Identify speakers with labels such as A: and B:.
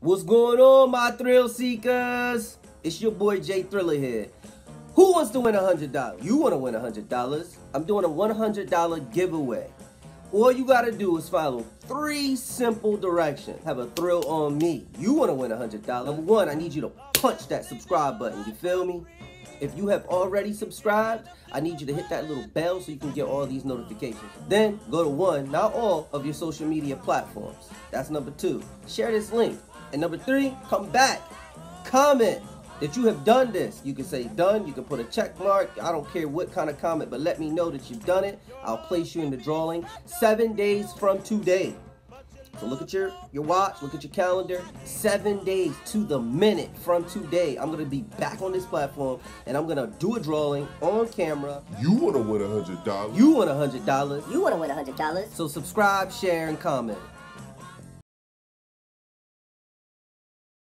A: What's going on, my thrill seekers? It's your boy Jae Thrillaa here. Who wants to win $100? You want to win $100? I'm doing a $100 giveaway. All you gotta do is follow three simple directions. Have a thrill on me. You wanna win $100. Number one, I need you to punch that subscribe button. You feel me? If you have already subscribed, I need you to hit that little bell so you can get all these notifications. Then go to one, not all, of your social media platforms. That's number two. Share this link. And number three, come back. Comment that you have done this. You can say done, you can put a check mark. I don't care what kind of comment, but let me know that you've done it. I'll place you in the drawing seven days from today. So look at your, your watch, look at your calendar. Seven days to the minute from today, I'm gonna be back on this platform and I'm gonna do a drawing on camera.
B: You wanna win a hundred dollars?
A: You want a hundred dollars.
C: You want to win a $100?
A: So subscribe, share, and comment.